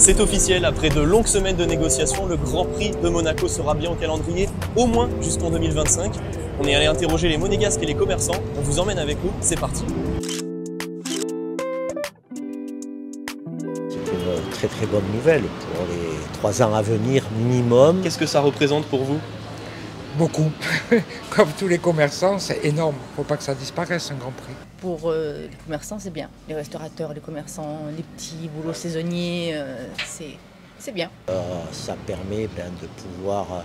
C'est officiel, après de longues semaines de négociations, le Grand Prix de Monaco sera bien au calendrier, au moins jusqu'en 2025. On est allé interroger les monégasques et les commerçants, on vous emmène avec nous, c'est parti. C'est une très très bonne nouvelle pour les trois ans à venir minimum. Qu'est-ce que ça représente pour vous? Beaucoup. Comme tous les commerçants, c'est énorme. Il ne faut pas que ça disparaisse, un Grand Prix. Pour euh, les commerçants, c'est bien. Les restaurateurs, les commerçants, les petits boulots saisonniers, euh, c'est c'est bien. Euh, ça permet ben, de pouvoir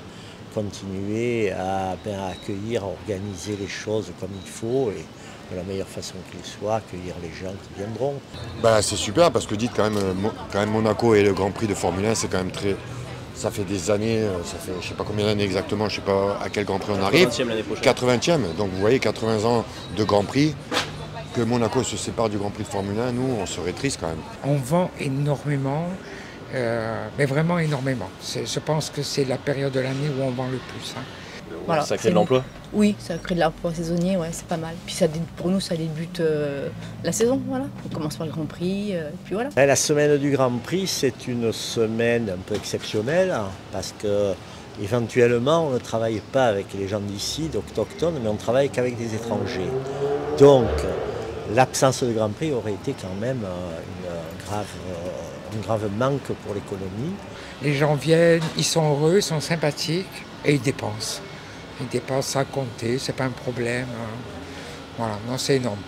continuer à ben, accueillir, à organiser les choses comme il faut et de la meilleure façon qu'il soit, accueillir les gens qui viendront. Bah, c'est super parce que dites quand même, quand même Monaco et le Grand Prix de Formule 1, c'est quand même très. Ça fait des années, euh, ça fait je sais pas combien d'années exactement, je sais pas à quel Grand Prix on arrive. 80e l'année prochaine. 80e, donc vous voyez 80 ans de Grand Prix. Que Monaco se sépare du Grand Prix de Formule 1, nous on serait triste quand même. On vend énormément, euh, mais vraiment énormément. Je pense que c'est la période de l'année où on vend le plus. hein. Voilà, Ça crée de l'emploi Oui, ça crée de l'emploi saisonnier, ouais, c'est pas mal. Puis ça, pour nous, ça débute euh, la saison, voilà. On commence par le Grand Prix, euh, puis voilà. Ben, La semaine du Grand Prix, c'est une semaine un peu exceptionnelle hein, parce que éventuellement on ne travaille pas avec les gens d'ici, d'Octoctone, mais on travaille qu'avec des étrangers. Donc l'absence de Grand Prix aurait été quand même euh, une grave, euh, un grave manque pour l'économie. Les gens viennent, ils sont heureux, ils sont sympathiques et ils dépensent. Ils dépensent à compter, c'est pas un problème. hein. Voilà, non, c'est énorme.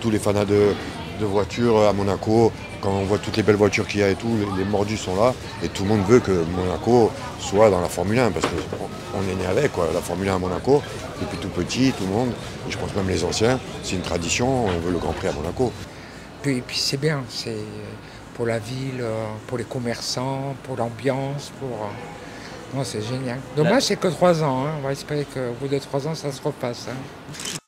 Tous les fanats de, de voitures à Monaco, quand on voit toutes les belles voitures qu'il y a et tout, les, les mordus sont là et tout le monde veut que Monaco soit dans la Formule 1 parce qu'on est né avec quoi, la Formule 1 à Monaco, depuis tout petit, tout le monde, et je pense même les anciens, c'est une tradition, on veut le Grand Prix à Monaco. Puis, puis c'est bien, c'est pour la ville, euh, pour les commerçants, pour l'ambiance, pour. Non, c'est génial. Dommage, c'est que trois ans. hein. On va espérer qu'au bout de trois ans, ça se repasse. hein.